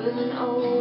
Was an old